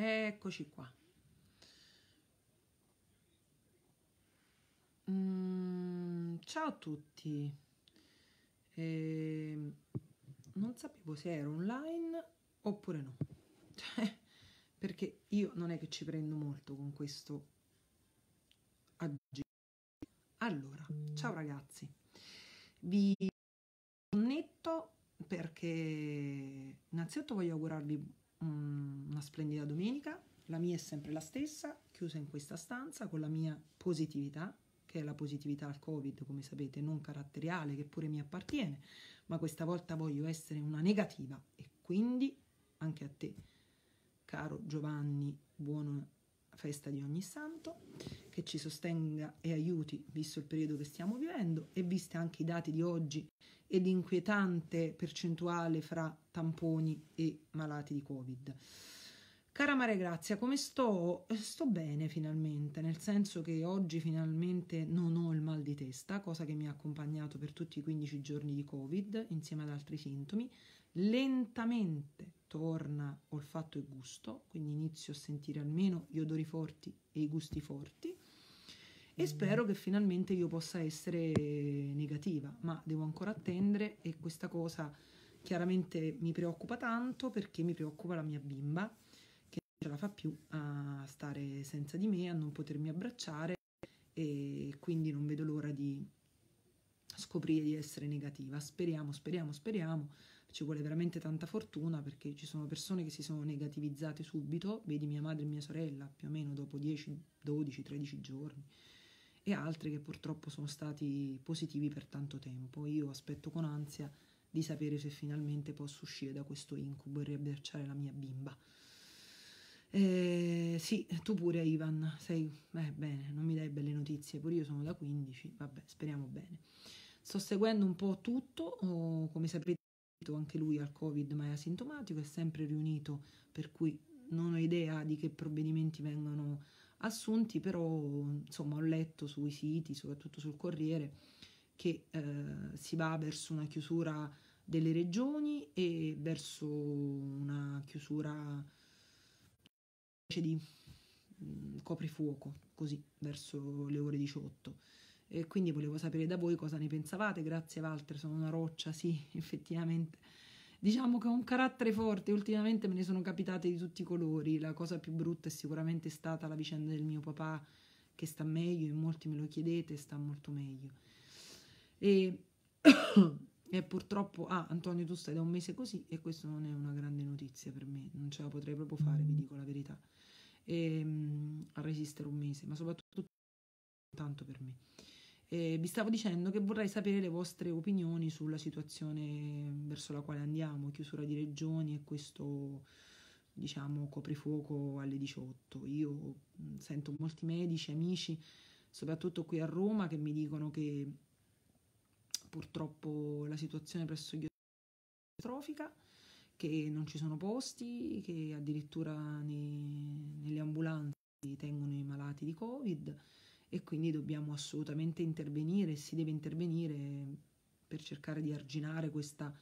Eccoci qua. Mm, ciao a tutti. Eh, non sapevo se ero online oppure no. Perché io non è che ci prendo molto con questo agire. Allora, ciao ragazzi. Vi connetto perché innanzitutto voglio augurarvi una splendida domenica. La mia è sempre la stessa, chiusa in questa stanza con la mia positività, che è la positività al Covid, come sapete, non caratteriale, che pure mi appartiene, ma questa volta voglio essere una negativa e quindi anche a te, caro Giovanni, buona festa di ogni santo, che ci sostenga e aiuti visto il periodo che stiamo vivendo e viste anche i dati di oggi e l'inquietante percentuale fra tamponi e malati di Covid. Cara Maria Grazia, come sto? Sto bene finalmente, nel senso che oggi finalmente non ho il mal di testa, cosa che mi ha accompagnato per tutti i 15 giorni di Covid, insieme ad altri sintomi. Lentamente torna olfatto e gusto, quindi inizio a sentire almeno gli odori forti e i gusti forti e spero che finalmente io possa essere negativa, ma devo ancora attendere e questa cosa chiaramente mi preoccupa tanto perché mi preoccupa la mia bimba che non ce la fa più a stare senza di me, a non potermi abbracciare e quindi non vedo l'ora di scoprire di essere negativa. Speriamo, speriamo, speriamo. Ci vuole veramente tanta fortuna perché ci sono persone che si sono negativizzate subito, vedi mia madre e mia sorella, più o meno dopo 10, 12, 13 giorni e altri che purtroppo sono stati positivi per tanto tempo. Io aspetto con ansia di sapere se finalmente posso uscire da questo incubo e riabbracciare la mia bimba. Eh, sì, tu pure Ivan, sei eh, bene, non mi dai belle notizie, pure io sono da 15, vabbè, speriamo bene. Sto seguendo un po' tutto, oh, come sapete anche lui al Covid ma è asintomatico, è sempre riunito, per cui non ho idea di che provvedimenti vengono assunti, però insomma ho letto sui siti, soprattutto sul Corriere, che eh, si va verso una chiusura delle regioni e verso una chiusura di mm, coprifuoco, così, verso le ore 18. E quindi volevo sapere da voi cosa ne pensavate. Grazie Walter, sono una roccia, sì, effettivamente diciamo che ho un carattere forte, ultimamente me ne sono capitate di tutti i colori, la cosa più brutta è sicuramente stata la vicenda del mio papà che sta meglio, in molti me lo chiedete, sta molto meglio. E, e purtroppo, ah Antonio tu stai da un mese così e questo non è una grande notizia per me, non ce la potrei proprio fare, vi dico la verità, e, um, a resistere un mese, ma soprattutto tanto per me. Eh, vi stavo dicendo che vorrei sapere le vostre opinioni sulla situazione verso la quale andiamo, chiusura di regioni e questo diciamo coprifuoco alle 18. Io mm, sento molti medici, amici, soprattutto qui a Roma, che mi dicono che purtroppo la situazione presso gli ospedali è catastrofica, che non ci sono posti, che addirittura nei, nelle ambulanze tengono i malati di Covid e quindi dobbiamo assolutamente intervenire, si deve intervenire per cercare di arginare questa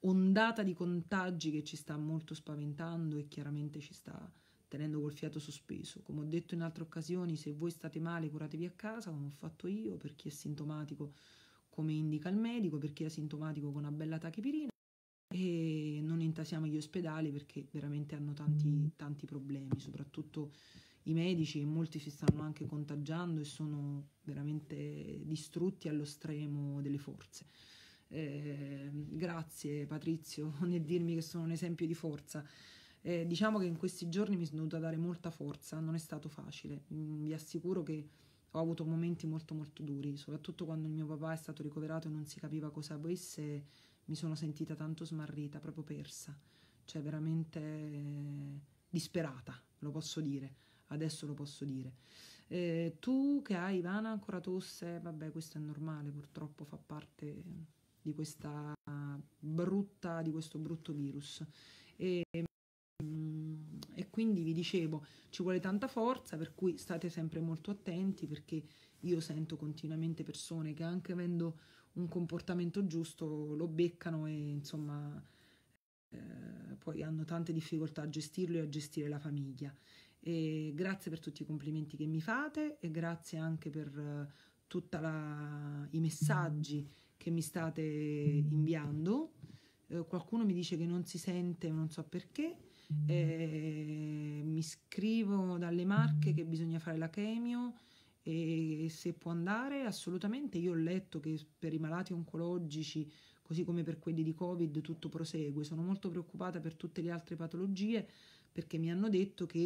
ondata di contagi che ci sta molto spaventando e chiaramente ci sta tenendo col fiato sospeso. Come ho detto in altre occasioni, se voi state male curatevi a casa, come ho fatto io, per chi è sintomatico come indica il medico, per chi è asintomatico con una bella tachipirina e non intasiamo gli ospedali perché veramente hanno tanti, tanti problemi, soprattutto i medici e molti si stanno anche contagiando e sono veramente distrutti allo stremo delle forze. Eh, grazie Patrizio nel dirmi che sono un esempio di forza. Eh, diciamo che in questi giorni mi sono dovuta dare molta forza, non è stato facile. Mm, vi assicuro che ho avuto momenti molto molto duri, soprattutto quando il mio papà è stato ricoverato e non si capiva cosa avesse, mi sono sentita tanto smarrita, proprio persa, cioè veramente disperata, lo posso dire adesso lo posso dire. Eh, tu che hai Ivana ancora tosse, vabbè questo è normale, purtroppo fa parte di questa brutta, di questo brutto virus. E, mm, e quindi vi dicevo, ci vuole tanta forza, per cui state sempre molto attenti perché io sento continuamente persone che anche avendo un comportamento giusto lo beccano e insomma eh, poi hanno tante difficoltà a gestirlo e a gestire la famiglia. E grazie per tutti i complimenti che mi fate e grazie anche per uh, tutti i messaggi che mi state inviando. Eh, qualcuno mi dice che non si sente, non so perché. Eh, mi scrivo dalle marche che bisogna fare la chemio e se può andare assolutamente. Io ho letto che per i malati oncologici, così come per quelli di Covid, tutto prosegue. Sono molto preoccupata per tutte le altre patologie perché mi hanno detto che eh,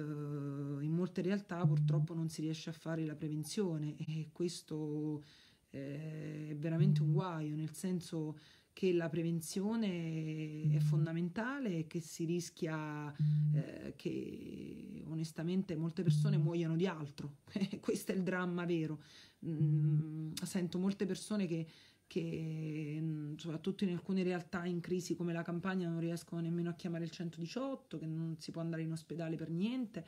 in molte realtà purtroppo non si riesce a fare la prevenzione e questo eh, è veramente un guaio, nel senso che la prevenzione è fondamentale e che si rischia eh, che onestamente molte persone muoiano di altro. Questo è il dramma vero. Mm, sento molte persone che, che, mm, soprattutto in alcune realtà in crisi come la campagna, non riescono nemmeno a chiamare il 118, che non si può andare in ospedale per niente.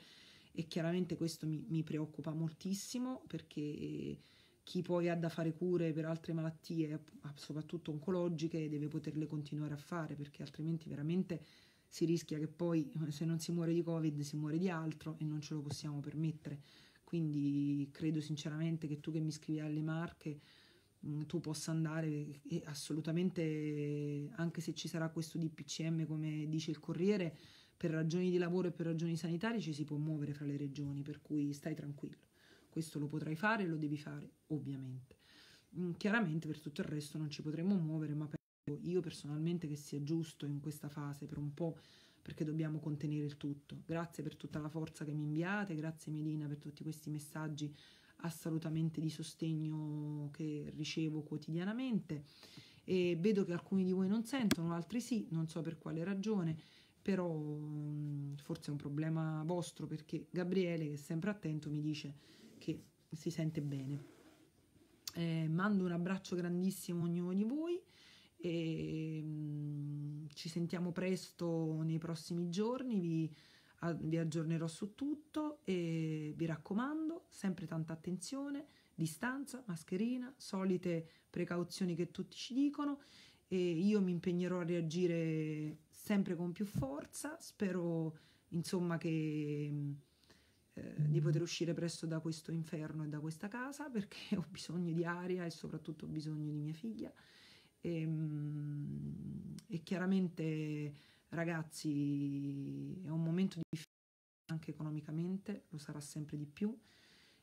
E chiaramente questo mi, mi preoccupa moltissimo perché chi poi ha da fare cure per altre malattie, soprattutto oncologiche, deve poterle continuare a fare perché altrimenti veramente si rischia che poi se non si muore di Covid si muore di altro e non ce lo possiamo permettere. Quindi credo sinceramente che tu che mi scrivi alle marche tu possa andare e assolutamente anche se ci sarà questo DPCM come dice il Corriere per ragioni di lavoro e per ragioni sanitarie ci si può muovere fra le regioni per cui stai tranquillo questo lo potrai fare e lo devi fare, ovviamente. Mm, chiaramente per tutto il resto non ci potremo muovere, ma penso io personalmente che sia giusto in questa fase per un po' perché dobbiamo contenere il tutto. Grazie per tutta la forza che mi inviate, grazie Medina per tutti questi messaggi assolutamente di sostegno che ricevo quotidianamente e vedo che alcuni di voi non sentono, altri sì, non so per quale ragione, però forse è un problema vostro perché Gabriele che è sempre attento mi dice che si sente bene. Eh, mando un abbraccio grandissimo a ognuno di voi e ci sentiamo presto nei prossimi giorni, vi, a, vi aggiornerò su tutto e vi raccomando sempre tanta attenzione, distanza, mascherina, solite precauzioni che tutti ci dicono e io mi impegnerò a reagire sempre con più forza, spero insomma che eh, di poter uscire presto da questo inferno e da questa casa perché ho bisogno di aria e soprattutto ho bisogno di mia figlia. E, ehm, e chiaramente, ragazzi, è un momento difficile anche economicamente, lo sarà sempre di più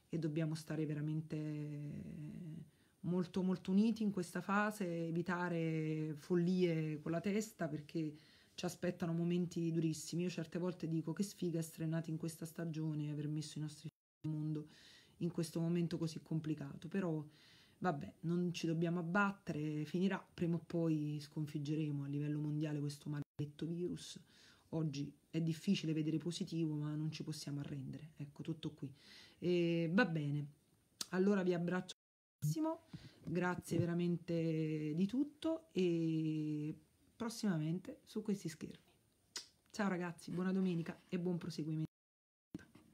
e dobbiamo stare veramente molto molto uniti in questa fase, evitare follie con la testa perché ci aspettano momenti durissimi. Io certe volte dico che sfiga essere nati in questa stagione e aver messo i nostri figli nel mondo in questo momento così complicato, però vabbè, non ci dobbiamo abbattere, finirà, prima o poi sconfiggeremo a livello mondiale questo maledetto virus. Oggi è difficile vedere positivo, ma non ci possiamo arrendere. Ecco, tutto qui. E va bene. Allora vi abbraccio grazie veramente di tutto e prossimamente su questi schermi. Ciao ragazzi, buona domenica e buon proseguimento.